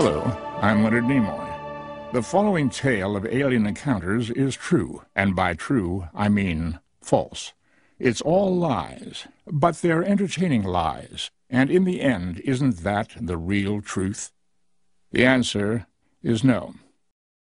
Hello, I'm Leonard Nimoy. The following tale of alien encounters is true, and by true, I mean false. It's all lies, but they're entertaining lies, and in the end, isn't that the real truth? The answer is no.